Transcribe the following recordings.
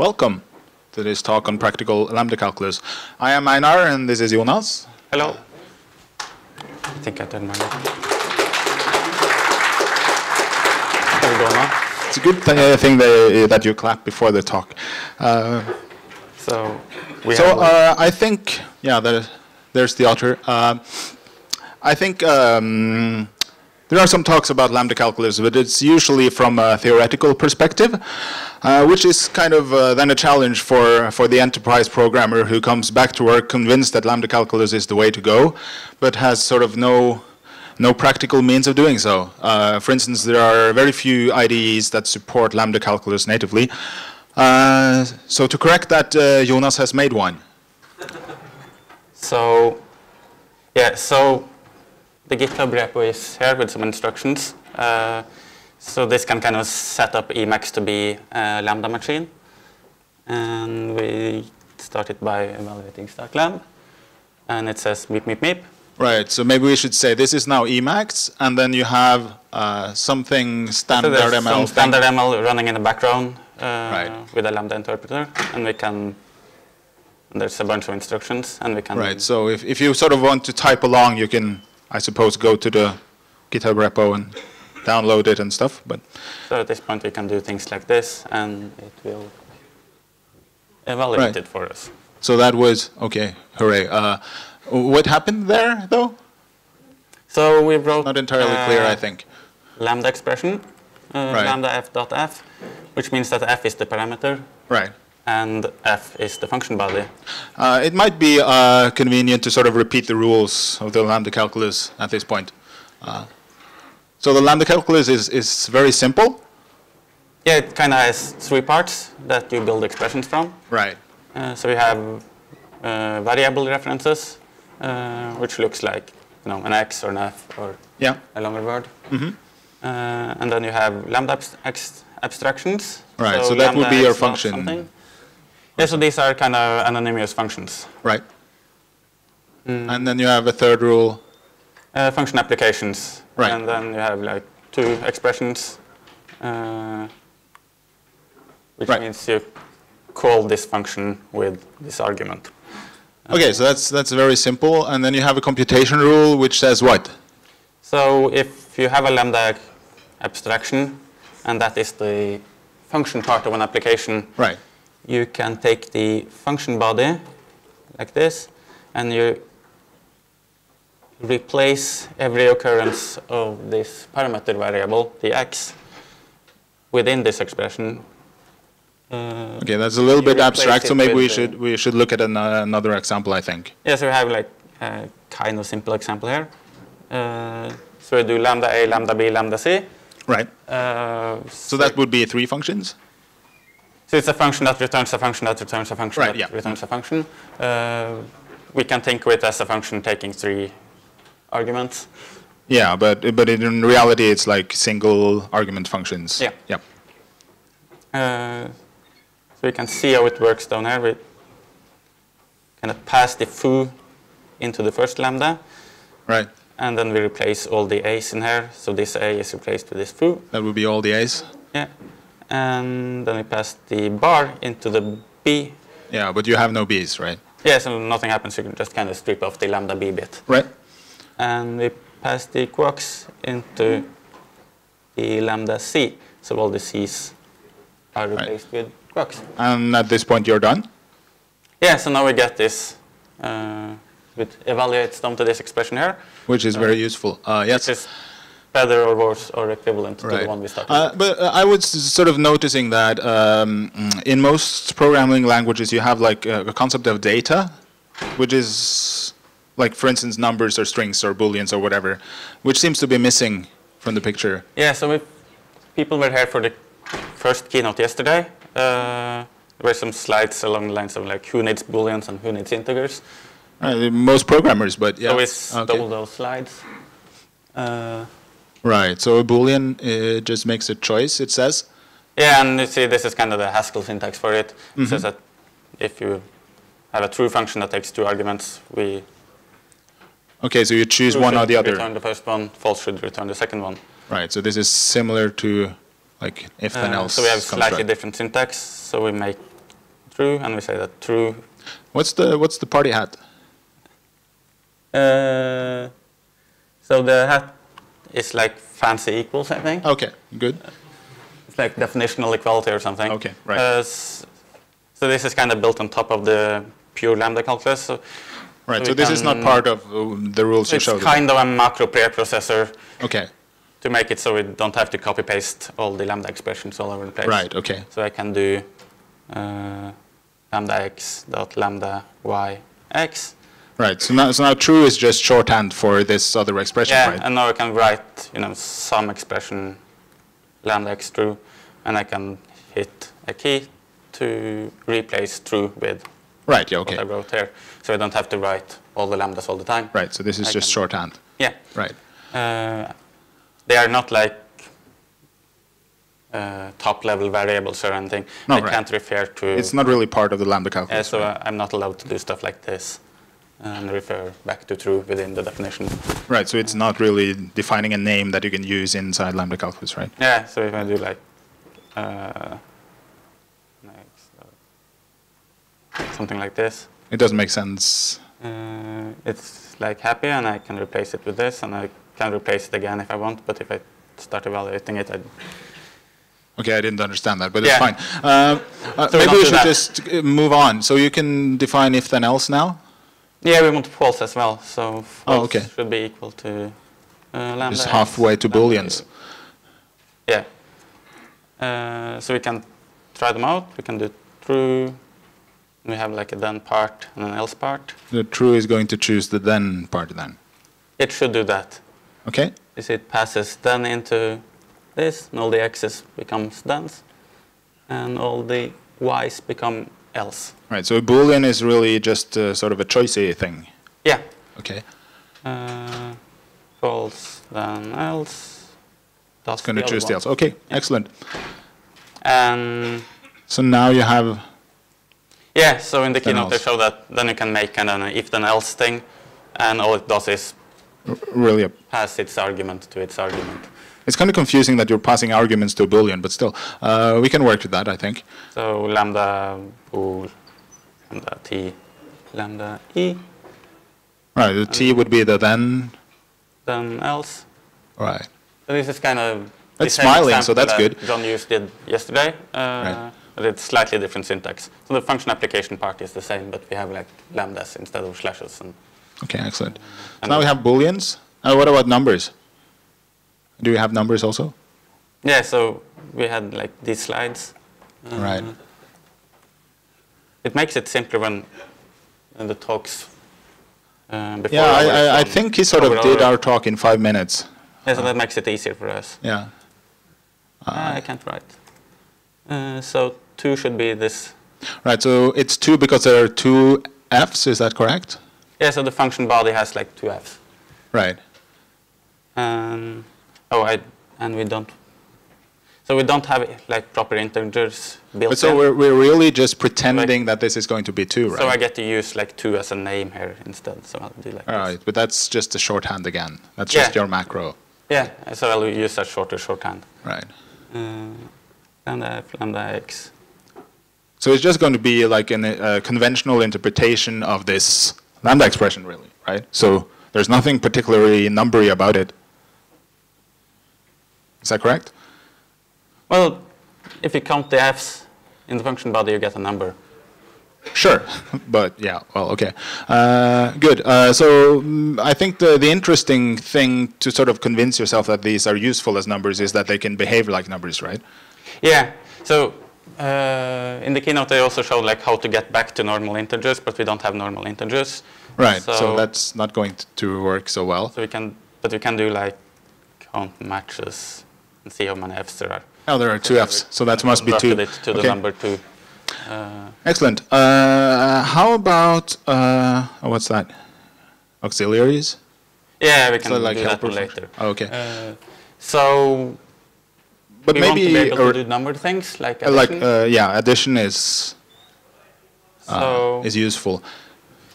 welcome to this talk on practical lambda calculus. I am Einar, and this is Jonas. Hello. I think I turned my mic. There we go now. It's a good th uh, thing that, that you clap before the talk. Uh, So we so have uh, I think, yeah, there, there's the author. Uh, I think um, there are some talks about lambda calculus, but it's usually from a theoretical perspective, uh, which is kind of uh, then a challenge for, for the enterprise programmer who comes back to work convinced that lambda calculus is the way to go, but has sort of no, no practical means of doing so. Uh, for instance, there are very few IDEs that support lambda calculus natively. Uh, so to correct that, uh, Jonas has made one. So, yeah, so the GitHub repo is here with some instructions. Uh, so this can kind of set up Emacs to be a Lambda machine. And we started by evaluating startlamb. And it says meep, meep, meep. Right, so maybe we should say this is now Emacs, and then you have uh, something So standard there's ML. some thing. standard ML running in the background uh, Right. with a Lambda interpreter. And we can, and there's a bunch of instructions, and we can Right, so if, if you sort of want to type along, you can, I suppose, go to the GitHub repo and download it and stuff. But So at this point, we can do things like this, and it will evaluate Right. it for us. so that was okay. Hooray! Uh, what happened there, though? So we wrote Not entirely clear, I uh, think. lambda expression, uh, Right. lambda f dot f, which means that f is the parameter Right. And f is the function body. Uh, it might be uh, convenient to sort of repeat the rules of the lambda calculus at this point. Uh, so the lambda calculus is, is very simple. Yeah, it kind of has three parts that you build expressions from. Right. Uh, so you have uh, variable references, uh, which looks like you know an x or an f or Yeah. a longer word. Mhm. Uh, and then you have lambda abstractions. Right, so that would be your function. Something. Yeah, so these are kind of anonymous functions. Right. Mm. And then you have a third rule. Uh, function applications. Right. And then you have like two expressions, uh, which Right. means you call this function with this argument. Okay, so that's that's very simple. And then you have a computation rule which says what? So if you have a lambda abstraction, and that is the function part of an application, Right. You can take the function body like this, and you replace every occurrence of this parameter variable, the x, within this expression. Uh, Okay, that's a little bit abstract. So maybe we should we should look at an, uh, another example. I think. Yes, we have like a kind of simple example here. Uh, so we do lambda a, lambda b, lambda c. Right. Uh, So that would be three functions. So it's a function that returns a function that returns a function Right, that yeah. returns a function. Uh, we can think of it as a function taking three arguments. Yeah, but but in reality, it's like single argument functions. Yeah. Yeah. Uh, so we can see how it works down here. We kind of pass the foo into the first lambda, Right. and then we replace all the a's in here. So this a is replaced with this foo. That would be all the a's. Yeah. And then we pass the bar into the b. Yeah, but you have no b's, right? Yeah, so nothing happens. You can just kind of strip off the lambda b bit. Right. and we pass the quarks into the lambda c. So all the c's are replaced with quarks. And at this point, you're done. Yeah, so now we get this, uh, it evaluates down to this expression here, which is very useful. Uh, yes. Better or worse or equivalent to the one we started Uh, with. but uh, I was sort of noticing that um, in most programming languages, you have like a, a concept of data, which is like, for instance, numbers or strings or booleans or whatever, which seems to be missing from the picture. Yeah, so people were here for the first keynote yesterday, uh, there were some slides along the lines of like who needs booleans and who needs integers. Uh, most programmers, but yeah. So we stole Okay. those slides. Uh, Right. So a boolean uh, just makes a choice. It says. Yeah, and you see this is kind of the Haskell syntax for it. It Mm-hmm. says that if you have a true function that takes two arguments, we Okay, so you choose one or the other. return the first one, false should return the second one. Right. So this is similar to like if then Uh, else. so we have slightly construct. different syntax. So we make true, and we say that true. What's the what's the party hat? Uh, so the hat is like fancy equals, I think. Okay, good. It's like definitional equality or something. Okay, right. Uh, so this is kind of built on top of the pure lambda calculus. So Right. So this is not part of uh, the rules you showed. it's kind of a macro preprocessor Okay. to make it so we don't have to copy paste all the lambda expressions all over the place. Right. Okay. So I can do uh, lambda x dot lambda y x. Right. So now, so now true is just shorthand for this other expression, Yeah, right? and now I can write, you know, some expression lambda x true, and I can hit a key to replace true with Right. Yeah. okay. what I wrote here. So I don't have to write all the lambdas all the time. Right. So this is I just can- shorthand. Yeah. Right. Uh, they are not like uh, top level variables or anything. No, I right. can't refer to. It's not really part of the lambda calculus. so right? I'm not allowed to do stuff like this and refer back to true within the definition. Right. So it's not really defining a name that you can use inside lambda calculus, right? Yeah, so if I do like uh, next, uh, something like this, It doesn't make sense. uh, it's like happy and I can replace it with this and I can replace it again if I want, but if I start evaluating it, I'd Okay, I didn't understand that, but Yeah. it's fine. Uh, uh, So maybe we should that. just uh, move on. So you can define if then else now. Yeah, we want false as well. So false Oh, okay. should be equal to uh, lambda. X, halfway to booleans. Yeah. Uh, so we can try them out. We can do true. We have like a then part and an else part. The true is going to choose the then part then. It should do that. Okay. Is it passes then into this, and all the x's becomes thens, and all the y's become else. Right. So a boolean is really just uh, sort of a choicey thing. Yeah. Okay. Uh, false then else. That's It's going to choose the else. Okay. Excellent. And So now you have Yeah, so in the keynote they show that then you can make of an if then else thing, and all it does is r- really pass its argument to its argument. It's kind of confusing that you're passing arguments to a boolean, but still, uh, we can work with that, I think. So lambda bool, lambda t, lambda e, Right, the t would be the then. then else. Right. So this is kind of That's smiling, so that's that good. John Hughes did yesterday, uh, Right. but it's slightly different syntax. So the function application part is the same, but we have like lambdas instead of slashes. And Okay, excellent. So now we have booleans. Uh, what about numbers? Do you have numbers also? yeah, so we had like these slides. Uh, Right. It makes it simpler when, when the talks uh, before. Yeah, I, I, I think he sort of did our talk in five minutes. Yeah, so that makes it easier for us. Yeah. Ah, I can't write. Uh, so two should be this. Right, so it's two because there are two f's, is that correct? Yeah, so the function body has like two f's. Right. Um, oh, I and we don't. So we don't have like proper integers built But so in. we're, we're really just pretending that this is going to be two, right? So I get to use like two as a name here instead. So I'll do like All right, but that's just a shorthand again. That's Yeah. just your macro. Yeah, so I'll use that shorter shorthand. Right. Uh, lambda f, lambda x. So it's just going to be like an- a conventional interpretation of this lambda expression, really, right? So there's nothing particularly numbery about it. Is that correct? Well, if you count the f's in the function body, you get a number. Sure, but yeah, well, okay. Uh, good. Uh, so mm, I think the, the interesting thing to sort of convince yourself that these are useful as numbers is that they can behave like numbers, right? Yeah. So uh, in the keynote, they also showed like how to get back to normal integers, but we don't have normal integers. Right. So, So- that's not going to work so well. So we can, but we can do like count matches and see how many f's there are. Oh, there are two f's, so that must be two. It to the number two. Uh, Excellent. Uh, how about uh, what's that? Auxiliaries. yeah, we can So like do that helper one function. later. Oh, okay. Uh, so but we maybe want to be able to do numbered things like uh, like uh, yeah, addition is so is useful.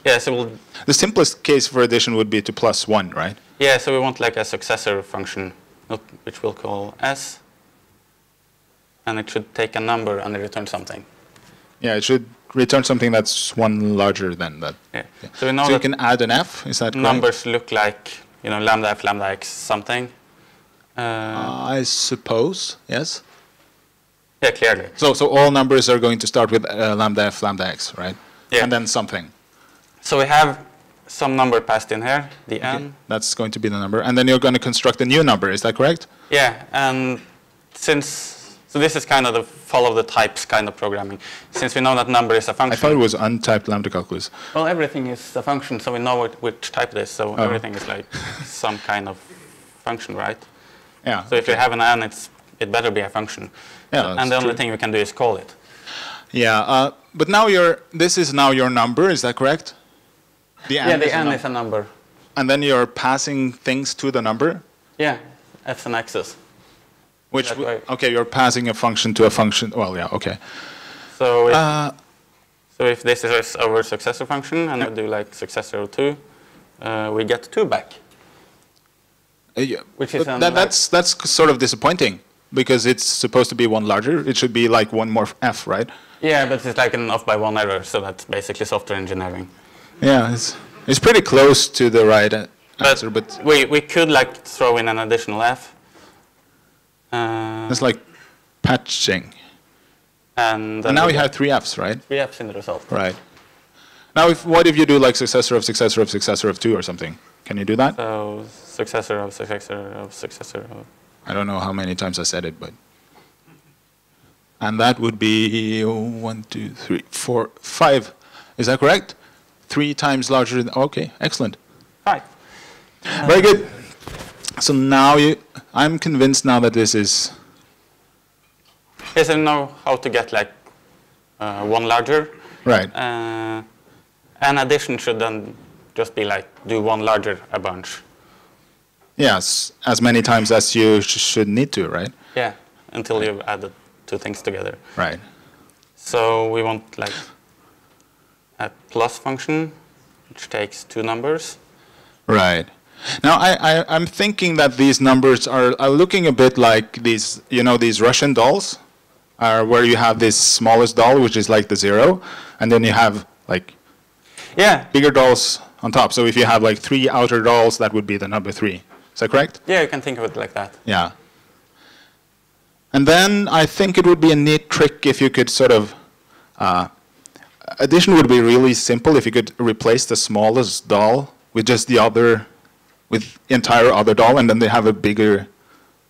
yeah, so we'll The simplest case for addition would be to plus one, right? Yeah, so we want like a successor function, not- which we'll call s, and it should take a number and return something. Yeah, it should return something that's one larger than that. Yeah. So we know So you can add an f, is that correct? numbers look like you know lambda f lambda x something. Uh, I suppose, yes. yeah, clearly. So, so all numbers are going to start with uh, lambda f lambda x, right? Yeah. And then something. So we have some number passed in here, the n. That's going to be the number. And then you're going to construct a new number, is that correct? Yeah, and since so this is kind of the follow the types kind of programming. Since we know that number is a function. I thought it was untyped lambda calculus. Well, everything is a function, so we know what, which type it is. So Oh. everything is like some kind of function, right? Yeah. So if you have an n, it's it better be a function. Yeah, and the only true. thing we can do is call it. Yeah, uh, but now you're, this is now your number, is that correct? The yeah, the n is a number. And then you're passing things to the number, Yeah, f's and x's. which, That w- way. okay, you're passing a function to a function, well, yeah, okay. So if, Uh, so if this is our successor function, and we do like successor two, uh, we get two back. uh, yeah, Which is that, that's, that's sort of disappointing, because it's supposed to be one larger. It should be like one more f, right? Yeah, but it's like an off by one error, so that's basically software engineering. Yeah, it's, it's pretty close to the right uh, But, answer, but we, we could like throw in an additional f. Uh, it's like patching. and And now we have three f's, right? three f's in the result. Right. Now, if, what if you do like successor of successor of successor of two or something? Can you do that? So successor of successor of successor of. I don't know how many times I said it, but. And that would be one, two, three, four, five. Is that correct? Three times larger. Than, okay, excellent. Right. Very good. So now you, I'm convinced now that this is. Yes, I know how to get like uh, one larger. Right. Uh, and addition should then just be like do one larger a bunch. Yes, as many times as you sh- should need to, right? Yeah, until you've added two things together. Right. So we want like a plus function, which takes two numbers. Right. Now, I, I, I'm thinking that these numbers are, are looking a bit like these, you know, these Russian dolls, uh, where you have this smallest doll, which is like the zero, and then you have like Yeah, bigger dolls on top. So if you have like three outer dolls, that would be the number three. Is that correct? yeah, you can think of it like that. Yeah. And then I think it would be a neat trick if you could sort of. Uh, addition would be really simple if you could replace the smallest doll with just the other, with entire other doll, and then they have a bigger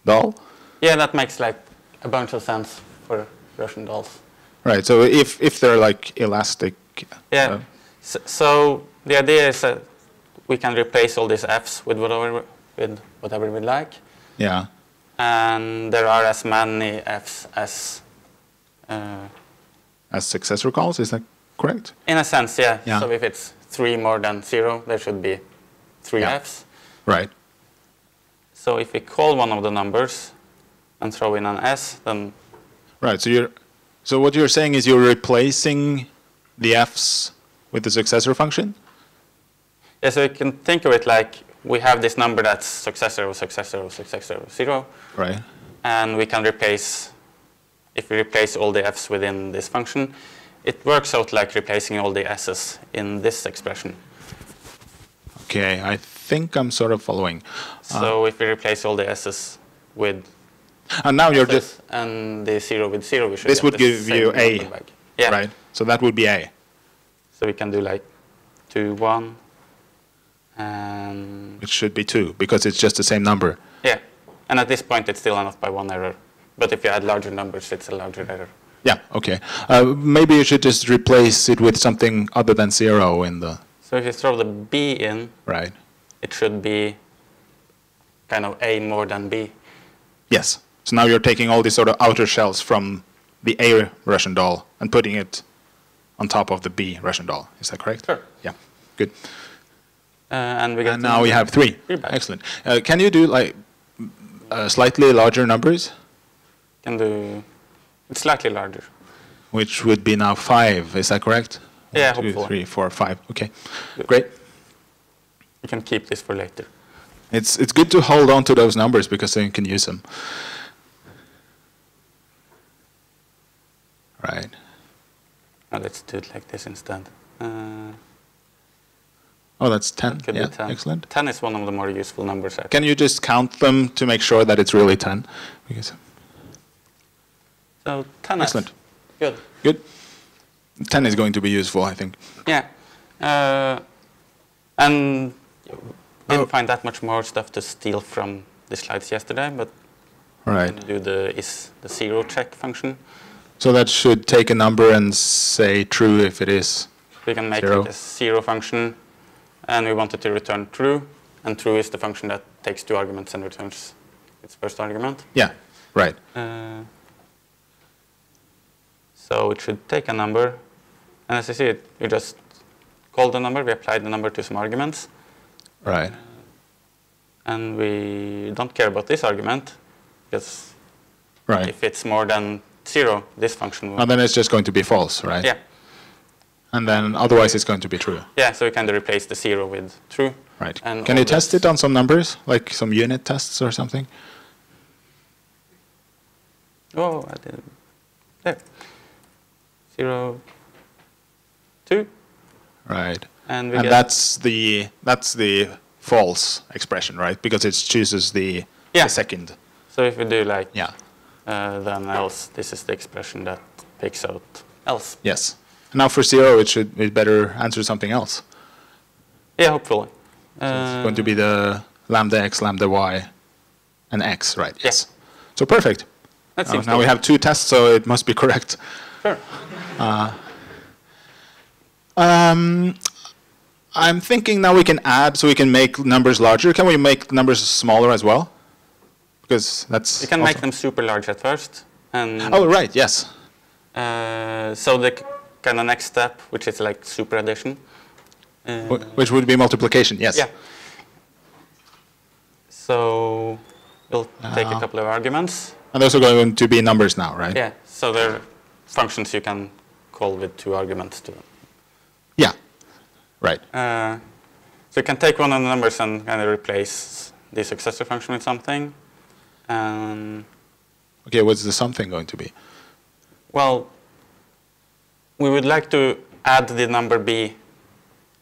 doll. Yeah, that makes like a bunch of sense for Russian dolls. Right. So if if they're like elastic. Yeah. uh, So, so the idea is that we can replace all these f's with whatever with whatever we like, yeah. and there are as many f's as. Uh, As successor calls, is that correct? in a sense, yeah. Yeah. So if it's three more than zero, there should be three Yeah. f's. Right. So if we call one of the numbers and throw in an s, then Right. So you're. So what you're saying is you're replacing the f's with the successor function. yeah, so you can think of it like we have this number that's successor of successor of successor of zero, Right. and we can replace, if we replace all the f's within this function, it works out like replacing all the s's in this expression. Okay, I think I'm sort of following. So uh, if we replace all the s's with And now you're just and the zero with zero, we should This would give you A, back. Yeah. right. So that would be A, So we can do like two, one, and which should be two because it's just the same number. yeah. And at this point, it's still enough by one error. But if you add larger numbers, it's a larger error. Yeah. Okay. Uh, maybe you should just replace it with something other than zero in the So if you throw the b in, right. it should be kind of a more than b. Yes. So now you're taking all these sort of outer shells from the A Russian doll and putting it on top of the B Russian doll. Is that correct? Sure. Yeah. Good. Uh, and we get And now we have three. Three. Excellent. Uh, can you do like uh, slightly larger numbers, can do it's slightly larger. which would be now five? Is that correct? Yeah, One, two, hopefully. three, four, five. Okay. Great. You can keep this for later. It's it's good to hold on to those numbers because then you can use them. Right. Oh, let's do it like this instead. Uh, Oh, that's 10. could yeah, 10. excellent. 10 is one of the more useful numbers. Actually. Can you just count them to make sure that it's really 10? Because, So 10 excellent. Good. Good. 10 is going to be useful, I think. Yeah. Uh, and didn't Oh. find that much more stuff to steal from the slides yesterday, but right. do the is the zero check function. So that should take a number and say true if it is. We can make Zero. it a zero function, and we want it to return true, and true is the function that takes two arguments and returns its first argument. Yeah, right. Uh, so it should take a number, and as you see, it, we just call the number, we apply the number to some arguments, Right. Uh, and we don't care about this argument, because Right. if it's more than zero, this function will. And then it's just going to be false, right? yeah, And then otherwise it's going to be true. yeah. So we kind of replace the zero with true. Right. And Can you test it on some numbers, like some unit tests or something? Oh, I didn't. There. Zero, two, Right. and And that's the that's the false expression, right? Because it chooses the, Yeah. the second. so if we do like Yeah. uh, then else, this is the expression that picks out else. Yes. Now for zero, it should it better answer something else. Yeah, hopefully. So it's Uh, going to be the lambda x, lambda y, and x, right? Yeah. Yes. So perfect. that Now, seems now to we have two tests, so it must be correct. Sure. Um, I'm thinking now we can add, so we can make numbers larger. Can we make numbers smaller as well? Because that's. You can make them super large at first, and Oh right, yes. uh, so the kind of next step, which is like super addition. Uh, Which would be multiplication. Yes. yeah. So we'll take a Uh, couple of arguments. And those are going to be numbers now, right? Yeah. So they're functions you can call with two arguments to them. Yeah. Right. Uh, so you can take one of the numbers and kind of replace the successor function with something. Um, Okay. What's the something going to be? well, we would like to add the number b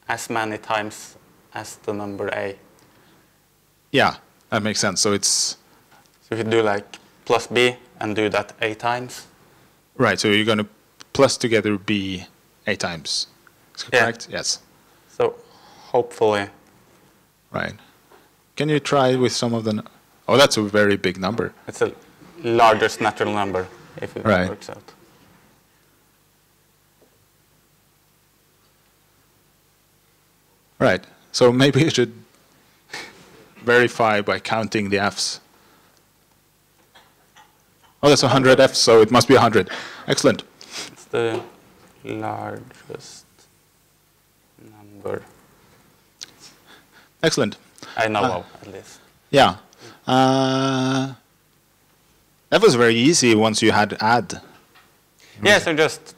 as many times as the number a. Yeah, that makes sense. So it's So if you do like plus b and do that a times, right. So you're going to plus together b eight times. Is Yeah. correct? Yes. so hopefully, Right. Can you try with some of the? Oh, that's a very big number. it's the largest natural number if it Right. works out. Right. So maybe you should verify by counting the f's. Oh, that's 100 f's, so it must be 100. Excellent. The largest number Excellent. I know of, at least. Yeah. Uh, that was very easy once you had add. Yeah, so just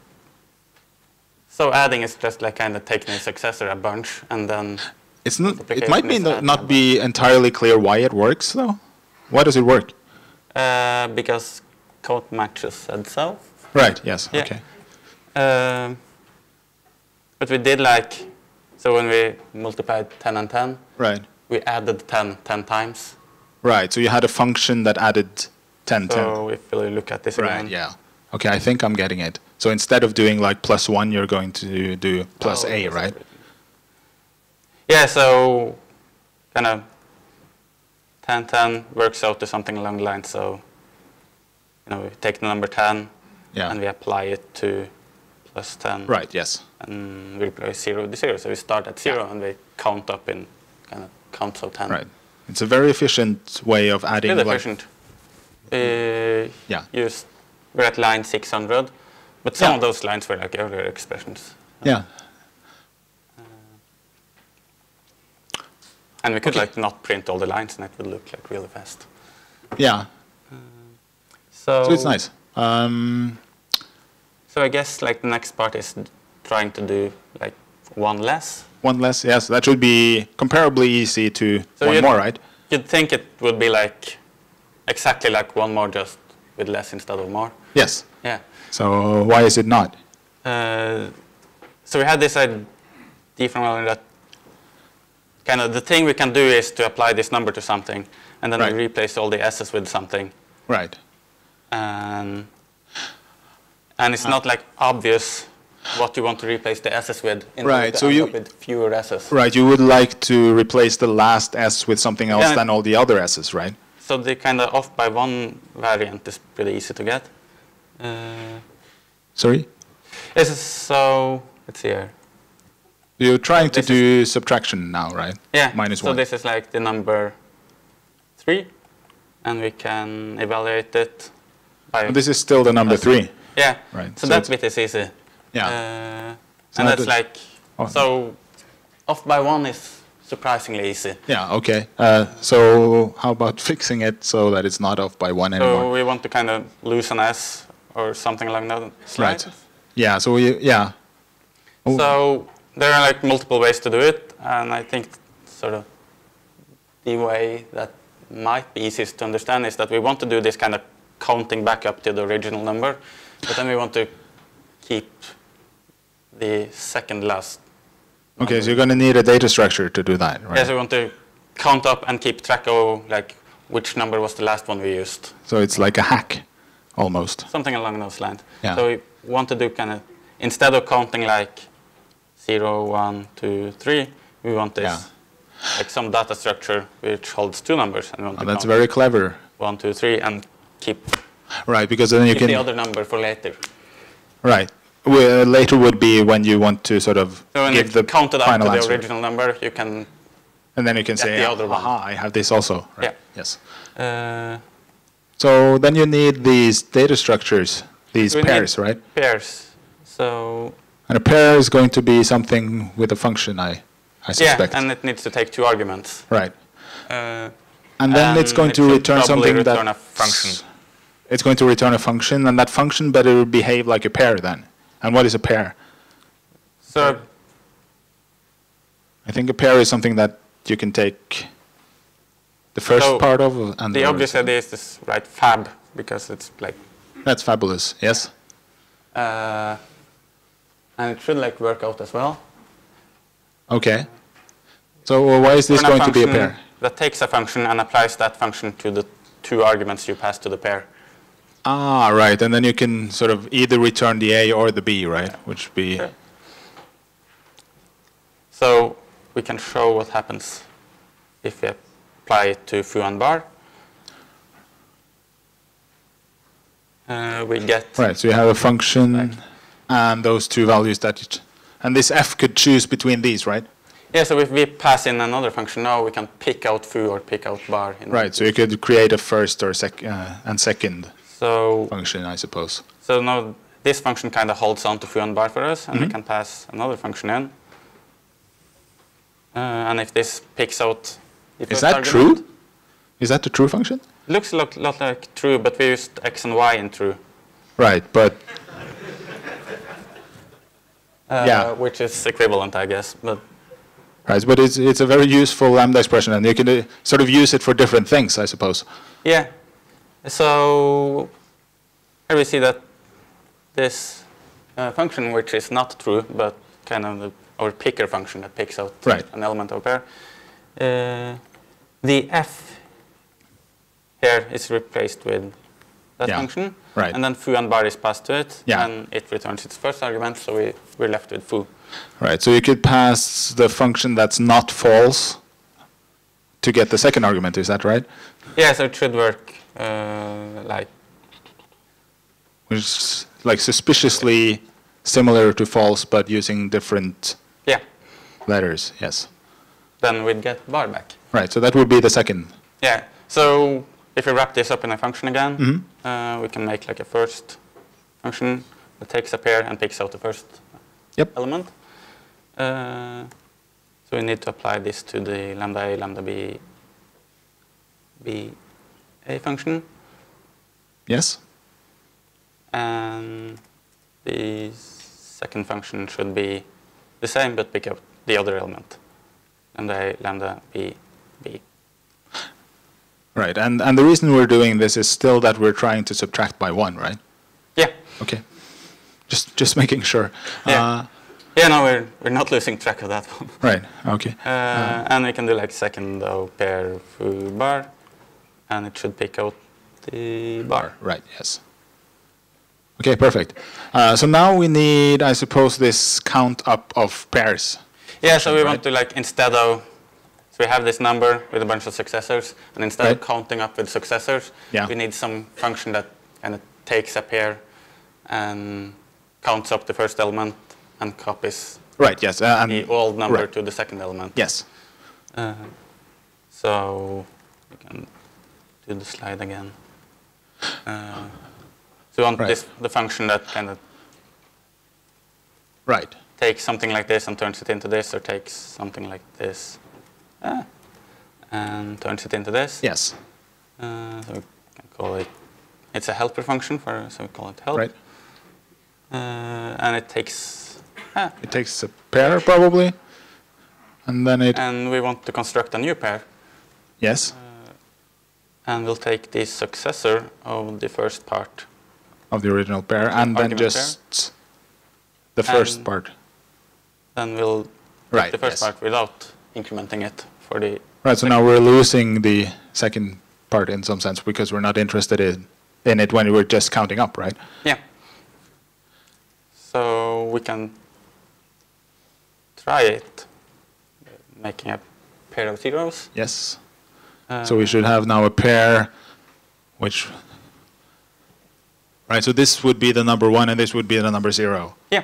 so adding is just like kind of taking a successor a bunch and then It's not. It might be is no, add not be entirely clear why it works though. Why does it work? uh, because count matches said so. Right. Yes. Yeah. Okay. Um, but we did like so when we multiplied 10 and 10, Right. we added 10 10 times. Right. So you had a function that added 10, 10. So if we look at this Right. again, Yeah. Okay. I think I'm getting it. So instead of doing like plus one, you're going to do plus Oh, a, right? Yeah, so kind of 10 10 works out to something along the lines. So, you know, we take the number 10 Yeah. and we apply it to plus 10. Right. Yes. And we replace 0 with 0. So we start at 0 Yeah. and we count up in kind of counts of 10. Right. It's a very efficient way of adding. Really efficient. Uh, Yeah. Used, we're at line 600, but some Yeah. of those lines were like earlier expressions. Yeah. And we could Okay. like not print all the lines and it would look like really fast. Yeah. So, So it's nice. Um, So I guess like the next part is trying to do like one less. one less. Yes, that should be comparably easy to So one more, right? You'd think it would be like exactly like one more just with less instead of more. Yes. Yeah. So why is it not? uh, so we had this idea from that kind of the thing we can do is to apply this number to something, and then Right. we replace all the s's with something. Right. And, and it's not like obvious what you want to replace the s's with. Right, to so you- with fewer s's. Right. You would like to replace the last S with something else Yeah. than all the other S's, right? So the kind of off by one variant is pretty easy to get. Uh, Sorry? this is so let's see here. You're trying to This do subtraction now, right? Yeah. Minus so one. this is like the number three, and we can evaluate it by. And this is still the number three. Yeah. Right, So, so that bit is easy. Yeah. Uh, So and that that's like Oh. so. Off by one is surprisingly easy. Yeah, okay. Uh, so how about fixing it so that it's not off by one So anymore? we want to kind of lose an S or something along those Right. Yeah, so we, yeah. Oh, So there are like multiple ways to do it, and I think sort of the way that might be easiest to understand is that we want to do this kind of counting back up to the original number, but then we want to keep the second last. okay, so you're going to need a data structure to do that, right? Yes, we want to count up and keep track of like which number was the last one we used, So it's like a hack, almost. something along those lines. Yeah. So we want to do kind of instead of counting like zero, one, two, three, we want this Yeah. like some data structure which holds two numbers, and we want And to that's very clever. one, two, three, and keep, Right, because then you keep can... the other number for later. Right. Well, later would be when you want to sort of So when give the count it up final to the original number, you can. And then you can say, the other one. aha, I have this also. Right. Yeah. Yes. Uh, So then you need these data structures, these pairs, right? Pairs. So And a pair is going to be something with a function, I, I suspect. yeah, and it needs to take two arguments. right. Uh, And then it's going to return something return that a function. It's going to return a function, and that function better behave like a pair then. And what is a pair? so I think a pair is something that you can take the first So, part of and the the obvious idea is this write fab because it's like, That's fabulous. Yes. uh, and it should like work out as well. Okay. So uh, why is this going to be a pair? That takes a function and applies that function to the two arguments you pass to the pair. Ah, right. And then you can sort of either return the A or the B, right? Which would be Yeah. So we can show what happens if we apply it to foo and bar. Uh, we get right. So you have a function Right. and those two values that, it, and this f could choose between these, right? yeah. So if we pass in another function now, we can pick out foo or pick out bar. In Right. So you could create a first or sec uh, and second So function, I suppose. so now this function kind of holds on to foo and bar for us, and we Mhm. can pass another function in. Uh, and if this picks out the Is that argument- true? Is that the true function? Looks a lot, lot like true, but we used x and y in true. Right. But Uh, Yeah. Which is equivalent, I guess. But right. But it's it's a very useful lambda expression, and you can uh, sort of use it for different things, I suppose. yeah. So here we see that this uh, function, which is not true, but kind of the, our picker function that picks out Right. an element of a pair, uh, the f here is replaced with that Yeah. function. Right. And then foo and bar is passed to it, Yeah. and it returns its first argument, so we, we're left with foo. Right. So you could pass the function that's not false to get the second argument. Is that right? Yeah, so it should work uh, like Which is like suspiciously similar to false, but using different yeah. letters. Yes. Then we'd get bar back. Right. So that would be the second. Yeah. So if we wrap this up in a function again, Mhm. uh, we can make like a first function that takes a pair and picks out the first Yep. element. Uh, so we need to apply this to the lambda a, lambda b, b a function, Yes. and the second function should be the same but pick up the other element, lambda a, lambda b, b. Right. And and the reason we're doing this is still that we're trying to subtract by one, right? Yeah. Okay. Just just making sure. Yeah. Uh, Yeah, no, we're, we're not losing track of that one. right. Okay. Uh, and we can do like second O pair foo bar, and it should pick out the bar. Right. Yes. Okay. Perfect. Uh, so now we need, I suppose, this count up of pairs. Yeah, so we Right. want to like instead of so we have this number with a bunch of successors, and instead Right. of counting up with successors, Yeah. we need some function that kind of takes a pair and counts up the first element and copies Right. Yes. Uh, and the old number right. to the second element. yes. Uh, so we can do the slide again. Uh, so we want Right. this the function that kind of Right. takes something like this and turns it into this, or takes something like this ah, and turns it into this. Yes. Uh, so we can call it. It's a helper function for so we call it help. Right. Uh, and it takes. Ah, It takes a pair probably, and then it. and we want to construct a new pair, yes. and we'll take the successor of the first part. Of the original pair, and then Argument pair. just the first And- part. Then we'll Right. the first yes. part without incrementing it for the Right. So now we're losing the second part in some sense because we're not interested in in it when we're just counting up, right? Yeah. So we can try it, making a pair of zeros. Yes. Uh, So we should have now a pair, which. Right. So this would be the number one, and this would be the number zero. Yeah,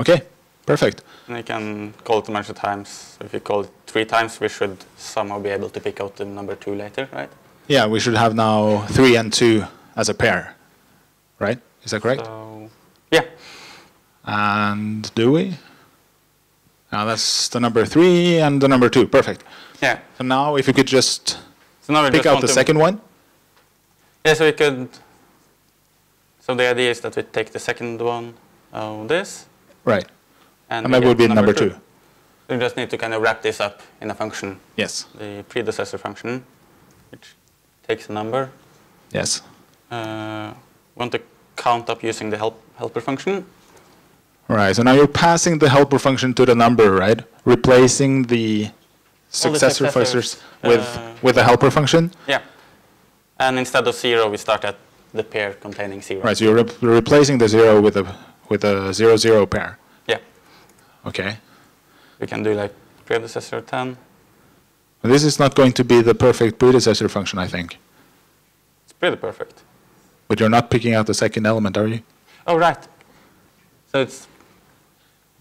Okay. Perfect. and we can call it a bunch of times. If you call it three times, we should somehow be able to pick out the number two later, right? Yeah, we should have now three and two as a pair, right? Is that correct? So, yeah, And do we? Now that's the number three and the number two. Perfect. yeah. So now if you could just So now pick just out the second one. Yeah, so we could. So the idea is that we take the second one of this, Right. and, And that would be number two. We just need to kind of wrap this up in a function, Yes. the predecessor function, which takes a number. Yes. Uh, want to count up using the help helper function. Right. So now you're passing the helper function to the number, right? Replacing the successor successors, with uh, with the helper function. Yeah. And instead of zero, we start at the pair containing zero. Right. So you're, re- you're replacing the zero with a with a zero zero pair. Yeah. Okay. We can do like predecessor 10. This is not going to be the perfect predecessor function, I think. It's pretty perfect. But you're not picking out the second element, are you? Oh, right. So it's.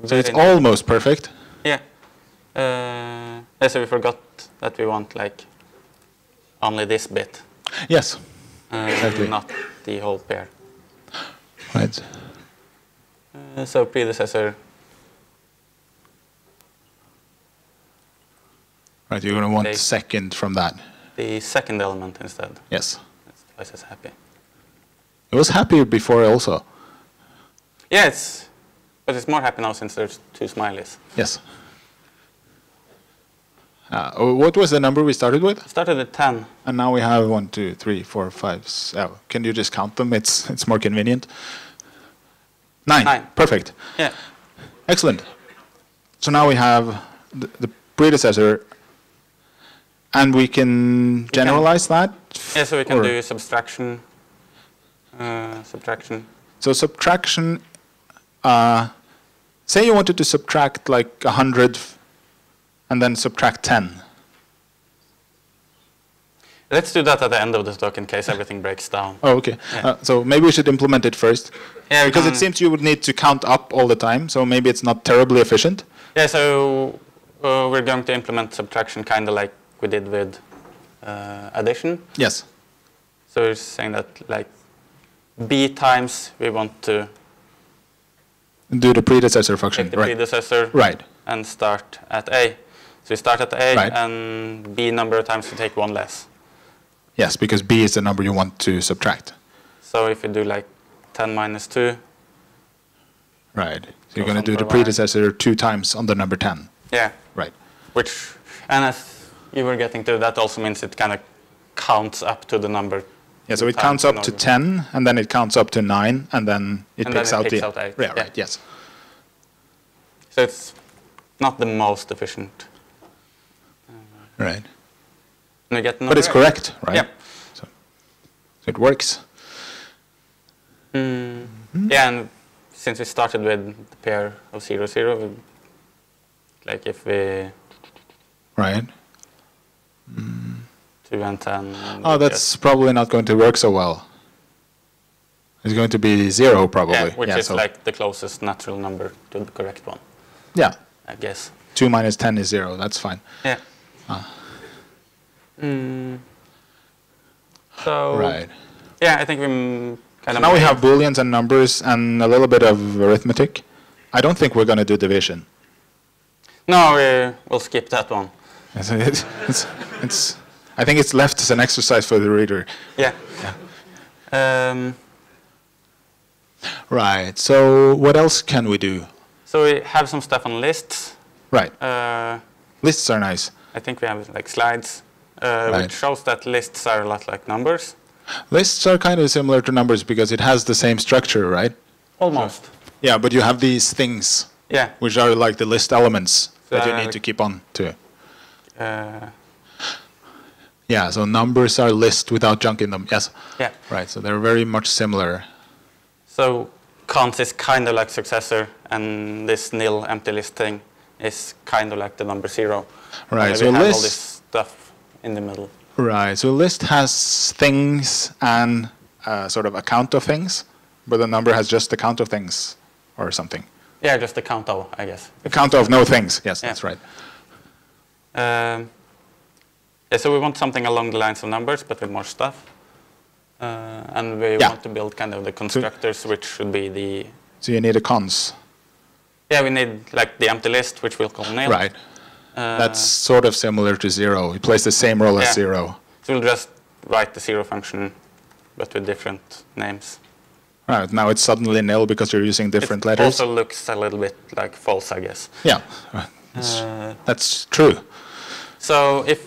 So it's almost perfect. Yeah. Uh, yeah, so we forgot that we want like only this bit, Yes. uh, Exactly. not the whole pair. Right. Uh, so predecessor, Right. You're going to want Okay. second from that. the second element instead. Yes. That's twice as happy. It was happier before also. Yeah, it's, but it's more happy now since there's two smileys. Yes. Uh, oh, what was the number we started with? Started at 10. And now we have one, two, three, four, five. s- Oh, can you just count them? It's it's more convenient. Nine. Nine. Perfect. Yeah. Excellent. So now we have the, the predecessor, and we can generalize that. Yeah, so we can do subtraction. Uh, subtraction. So subtraction. Uh, say you wanted to subtract like a hundred, and then subtract ten. Let's do that at the end of the talk in case everything breaks down. Oh, okay. Yeah. Uh, so maybe we should implement it first. Yeah, Because it seems you would need to count up all the time, so maybe it's not terribly efficient. Yeah, so uh, we're going to implement subtraction kind of like we did with uh, addition. Yes. So we're saying that like b times we want to Do the predecessor function. take the right. predecessor right. and start at a. So you start at a Right. and b number of times to take one less. Yes, because b is the number you want to subtract. So if you do like 10 minus 2, Right. So you're going to do the predecessor two times on the number 10. yeah, Right. which, and as you were getting to, that also means it kind of counts up to the number Yeah, so it counts up to 10, and then it counts up to 9, and then it And then picks it out picks the... out eight, Yeah, yeah. right, yes. So it's not the most efficient. Right. And we get But it's correct, right? Yeah. So, it works. Mm. Yeah, and since we started with the pair of 0, 0, we- like if we Right. 2 and 10. Oh, that's probably not going to work so well. It's going to be 0, probably. yeah, which is so- like the closest natural number to the correct one, Yeah, I guess. 2 minus 10 is 0, that's fine. Yeah. Ah. Mm. So Right. yeah, I think we kind of Now we have booleans and numbers and a little bit of arithmetic. I don't think we're going to do division. No, we, we'll skip that one. It's, it's, it's, I think it's left as an exercise for the reader. Yeah. Um, Right. So what else can we do? so we have some stuff on lists. Right. Uh, Lists are nice. I think we have like slides, uh, Right. which shows that lists are a lot like numbers. Lists are kind of similar to numbers because it has the same structure, right? Almost. Yeah, but you have these things, Yeah. which are like the list elements that you need to keep on to. Uh, Yeah, so numbers are list without junk in them. Yes. yeah. Right, so they're very much similar. So cons is kind of like successor, and this nil empty list thing is kind of like the number zero. Right, so have all list- this stuff in the middle. Right, so list has things and uh, sort of a count of things, but the number has just the count of things or something. Yeah, just the count of, I guess. A count of no things. Yes, Yeah. that's right. Um, yeah, so we want something along the lines of numbers, but with more stuff. Uh, and we Yeah. want to build kind of the constructors, which should be the So you need a cons. yeah, we need like the empty list, which we'll call nil. Right. Uh, That's sort of similar to zero. It plays the same role Yeah. as zero. so we'll just write the zero function, but with different names. Right, now it's suddenly nil because you're using different it letters. It also looks a little bit like false, I guess. Yeah, uh, that's, Uh, that's true. So if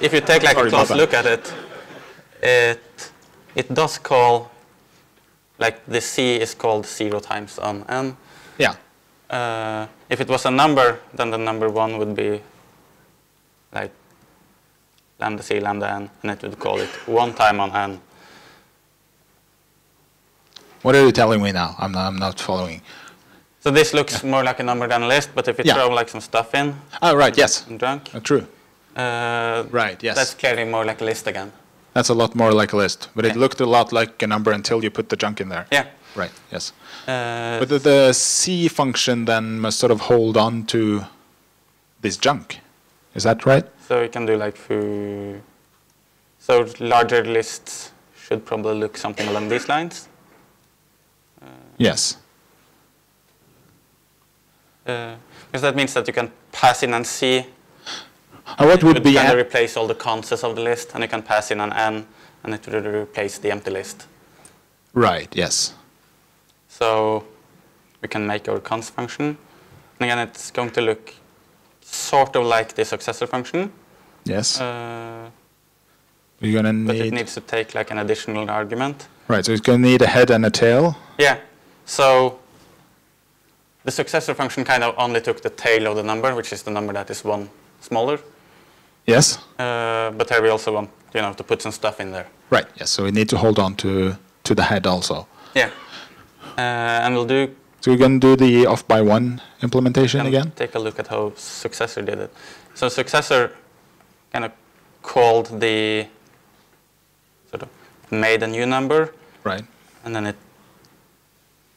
if you take like Sorry a close look at it, it it does call like the c is called zero times on n. Yeah, Uh, if it was a number, then the number one would be like lambda c lambda n, and it would call it one time on n. what are you telling me now? I'm not, I'm not following. So this looks more like a number than a list, but if you Yeah. throw like some stuff in Oh, right, yes, and drunk, uh, true. Uh, Right, yes. that's clearly more like a list again. That's a lot more like a list, but it looked a lot like a number until you put the junk in there. Yeah. Right, yes. Uh, But the, the C function then must sort of hold on to this junk. Is that right? So you can do like foo. So larger lists should probably look something along these lines. Yes. Uh, because that means that you can pass in and C. And what it would be kind of replace all the conses of the list, and you can pass in an N, and it would replace the empty list. right? Yes. So we can make our cons function. And again, it's going to look sort of like the successor function, Yes. uh, You're gonna need. but it needs to take like an additional argument. right. So it's gonna need a head and a tail. Yeah. So the successor function kind of only took the tail of the number, which is the number that is one smaller. Yes. Uh, but here we also want, you know, to put some stuff in there. Right. Yes. So we need to hold on to to the head also. Yeah. Uh, and we'll do So we're gonna do the off by one implementation again. take a look at how successor did it. So successor kind of called the sort of made a new number, Right. and then it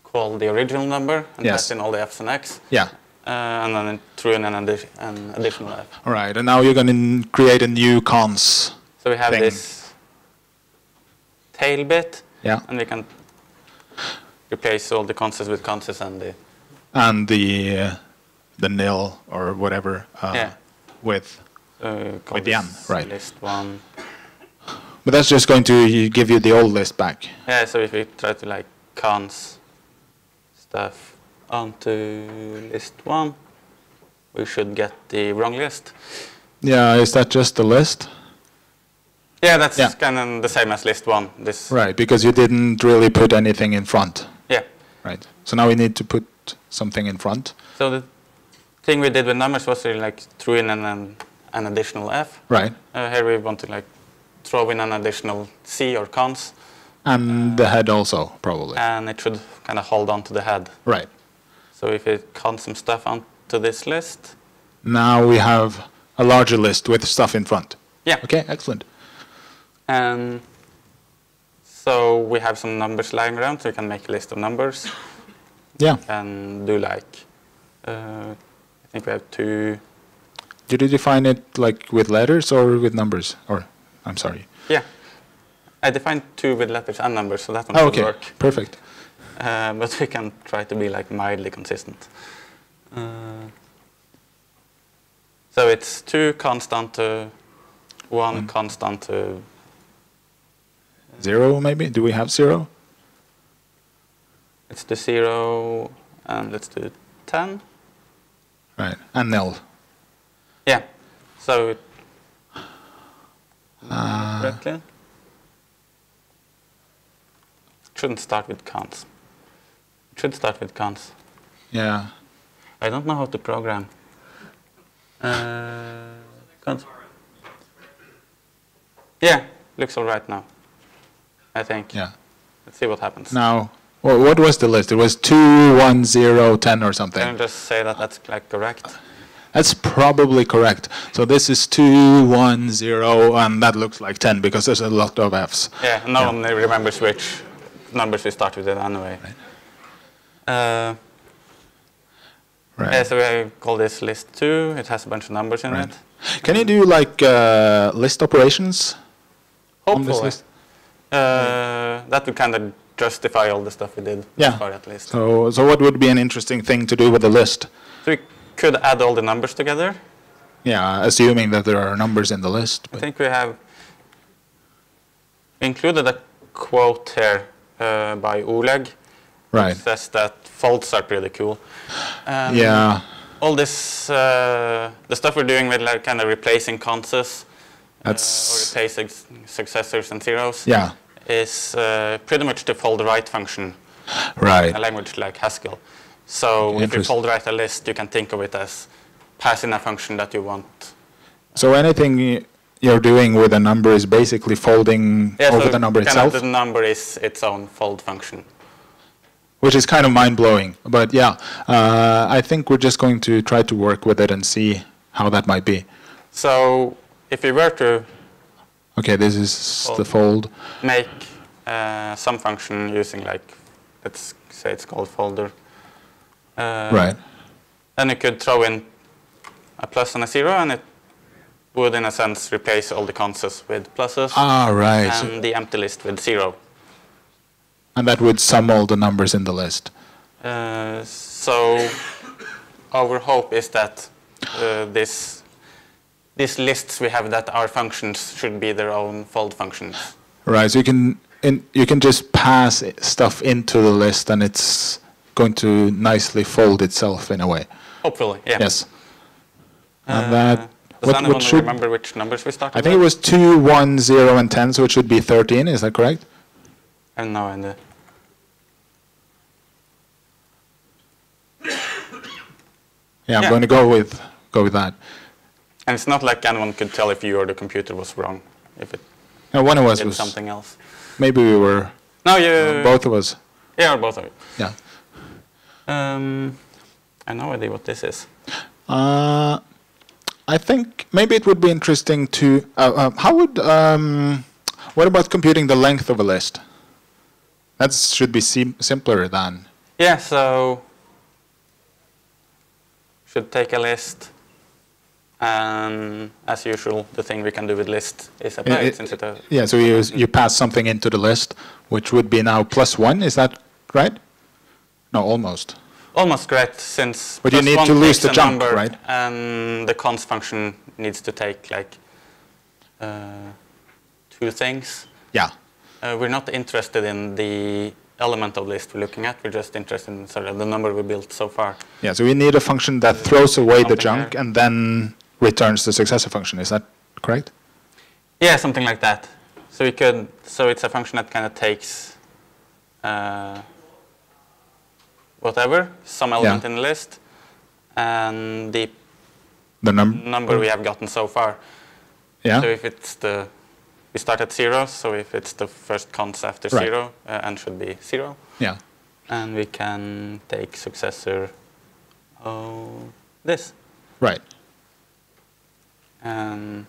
called the original number and Yes. passed in all the f's and x, Yeah. Uh, and then in an, addi- an additional f. All right. And now you're gonna create a new cons. So we have thing. this tail bit, Yeah. and we can replace all the conses with conses and the And the uh, the nil or whatever uh, Yeah. with. uh, With the n, right. list one. But that's just going to give you the old list back. Yeah, so if we try to like cons stuff onto list one, we should get the wrong list. Yeah. Is that just the list? Yeah, that's Yeah. kind of the same as list one. This. Right, because you didn't really put anything in front. Yeah. Right. So now we need to put something in front. So the thing we did with numbers was really like threw in an, an, an additional f. Right. Uh, here we want to like throw in an additional c or cons, And the head also, probably. and it should kind of hold on to the head. right. So if we count some stuff onto this list, Now we have a larger list with stuff in front. yeah. Okay, excellent. And so we have some numbers lying around, so we can make a list of numbers Yeah. and do like, uh, I think we have two, Did you define it like with letters or with numbers? Or, I'm sorry. yeah. I defined two with letters and numbers, so that one Oh, should okay. work. Perfect. Uh, but we can try to be like mildly consistent. Uh, so it's two cons onto one Mm. cons onto Zero, maybe? Do we have zero? it's the zero and let's do ten. Right. And nil. Yeah. So it Uh, correctly. Shouldn't start with cons. Should start with cons. yeah. I don't know how to program. Uh, cons. Yeah, looks all right now. I think. Yeah. Let's see what happens. Now, wha- what was the list? It was 2, 1, 0, 10 or Can I something. just say that that's like correct? That's probably correct. So this is 2, 1, 0, and that looks like 10 because there's a lot of Fs. Yeah, no Yeah. one remembers which numbers we start with it anyway. Uh, Right. yeah, so we call this list two. It has a bunch of numbers in Right. it. Can you do like uh, list operations on this Hopefully. list? Uh, that would kind of justify all the stuff we did Yeah. so far at least. So, so what would be an interesting thing to do with the list? So we could add all the numbers together. Yeah, assuming that there are numbers in the list. I think we have included a quote here uh, by Oleg. right. It says that folds are pretty cool. Um, Yeah. All this, uh, the stuff we're doing with like kind of replacing conses uh, or That's replacing successors and zeros yeah. is uh, pretty much the fold right function, Right. a language like Haskell. So if you fold right a list, you can think of it as passing a function that you want. So anything you're doing with a number is basically folding Yeah, over so the number kind itself, Of the number is its own fold function. Which is kind of mind blowing. But yeah, uh, I think we're just going to try to work with it and see how that might be. So if we were to Okay, this is the Fold. fold. make uh, some function using like, let's say it's called folder. Uh, right. Then you could throw in a plus and a zero, and it would, in a sense, replace all the conses with pluses, Ah, right. So- and the empty list with zero. And that would sum all the numbers in the list. Uh, so our hope is that uh, this these lists we have that our functions should be their own fold functions. Right. So you can in, you can just pass stuff into the list, and it's going to nicely fold itself in a way. Hopefully, yeah. Yes. Uh, And that does what, anyone what should remember which numbers we started I think it was two, one, zero, and ten, so it should be thirteen. Is that correct? I have no idea. Yeah, I'm Yeah. going to go with go with that. And it's not like anyone could tell if you or the computer was wrong, if it Now, one of us was something else. maybe we were No, you. uh, both of us. Yeah, both of you. Yeah. Um, I have no idea what this is. Uh, I think maybe it would be interesting to. Uh, uh, how would um, what about computing the length of a list? That should be sim- simpler than. Yeah, so should take a list, and as usual, the thing we can do with list is apply It- it, since it. Uh, Yeah, so you you pass something into the list, which would be now plus one. Is that right? No, almost. almost correct, since. But you need to lose the junk, number, right? And the cons function needs to take like uh, two things. Yeah. Uh, we're not interested in the element of list we're looking at. We're just interested in sort of the number we built so far. Yeah. So we need a function that throws away the junk there. and then returns the successor function. Is that correct? Yeah, something like that. So we could, so it's a function that kind of takes uh, whatever, some element Yeah. in the list, and the The num number we have gotten so far. Yeah. So if it's the, we start at zero, so if it's the first cons after Right. zero, uh, n should be zero. Yeah. And we can take successor of this. Right. And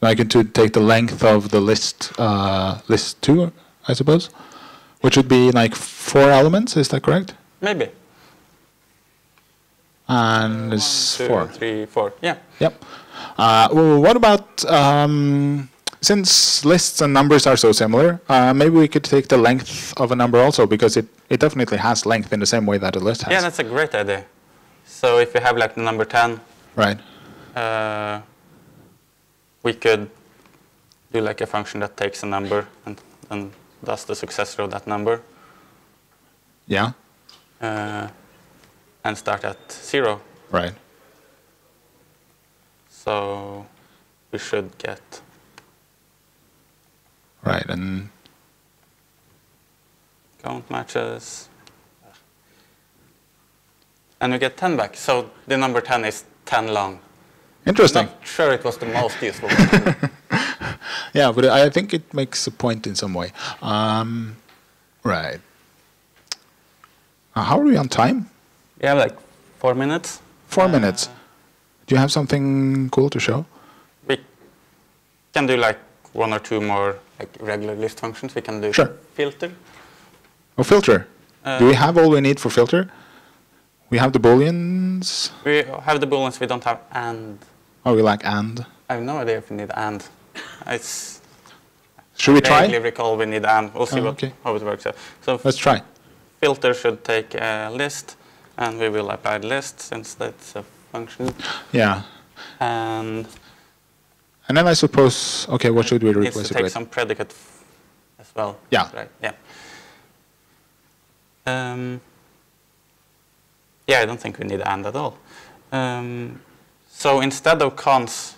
So I can to take the length of the list uh, list two, I suppose, which would be like four elements. Is that correct? maybe. And it's Two, four. three, four. Yeah. Yep. Uh, well, what about um, since lists and numbers are so similar? Uh, maybe we could take the length of a number also because it, it definitely has length in the same way that a list has. Yeah, that's a great idea. So if you have like the number 10, right. uh, we could do like a function that takes a number and, and does the successor of that number Yeah. uh, and start at zero. Right. So we should get, Right. And count matches. And we get 10 back. So the number 10 is 10 long. interesting. Not sure it was the most useful. Yeah, but I think it makes a point in some way. Um, right. Uh, how are we on time? we have like four minutes. Four minutes. Do you have something cool to show? We can do like one or two more like regular list functions. We can do Sure. filter. Oh, filter. Uh, Do we have all we need for filter? We have the booleans. We have the booleans. We don't have and. Oh, we lack and. I have no idea if we need and. It's Should we try? recall we need and. We'll see Oh, what, okay. how it works out. So Let's try. filter should take a list, and we will apply list since that's a function. Yeah. And And then I suppose, okay, what should we to replace it take with? some predicate as well. Yeah. Right. Yeah. Um, yeah, I don't think we need and at all. Um, so instead of cons,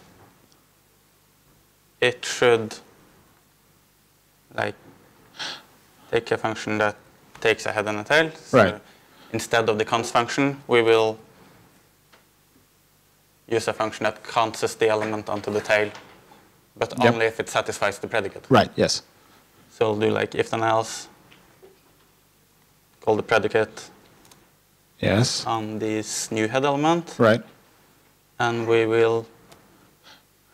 it should like take a function that takes a head and a tail. So Right. Instead of the cons function, we will use a function that conses the element onto the tail, but Yep. only if it satisfies the predicate. Right, yes. So we'll do like if then else, call the predicate Yes. on this new head element, Right. and we will,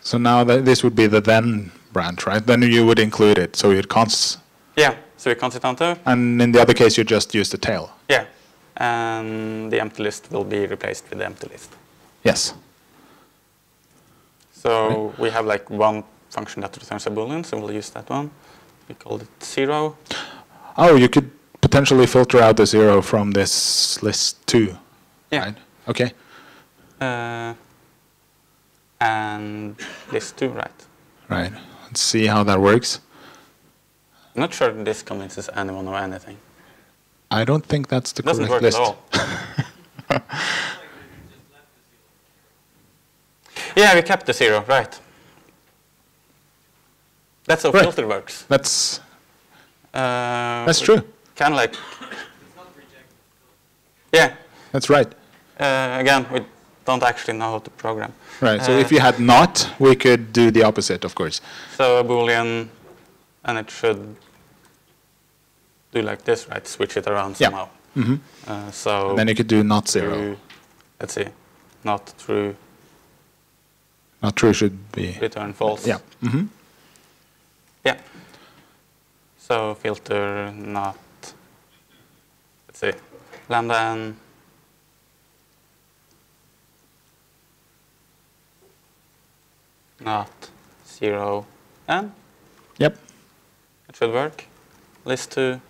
So now that this would be the then branch, right? Then you would include it, so it conses. yeah, so we cons it onto, And in the other case, you just use the tail. yeah, and the empty list will be replaced with the empty list. Yes. So we have like one function that returns a boolean, so we'll use that one. We call it zero. Oh, you could potentially filter out the zero from this list too. Yeah. Right? Okay. Uh, and list two, right? Right. Let's see how that works. I'm not sure this convinces anyone or anything. I don't think that's the doesn't correct work list. at all. yeah, we kept the zero, right. That's how Right. filter works. That's Uh, that's true. Kind of like. Yeah. That's right. Uh, again, we don't actually know how to program. Right. So Uh, if you had not, we could do the opposite, of course. So a boolean, and it should do like this, right? Switch it around Yeah. somehow. hmm Uh, so Then you could do not zero. true, let's see, not true, Not true should be. return false. Yeah. Mm -hmm. Yeah. So filter not, let's see, lambda n not zero n. Yep. It should work. List two,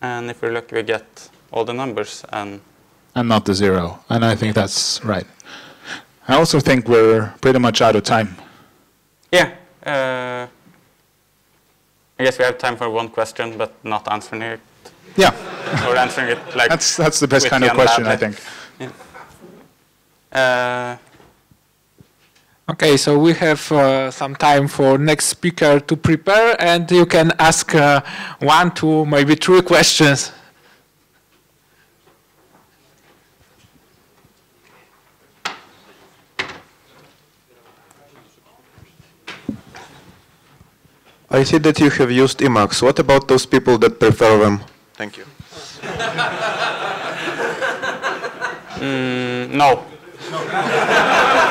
and if we're lucky, we get all the numbers and And not the zero. And I think that's right. I also think we're pretty much out of time. yeah. Uh, I guess we have time for one question, but not answering it Yeah. or answering it like That's that's the best kind of and question, I badly. think. Uh, Okay, so we have uh, some time for next speaker to prepare, and you can ask uh, one, two, maybe three questions. I see that you have used Emacs. What about those people that prefer Vim? Thank you. Mm, no.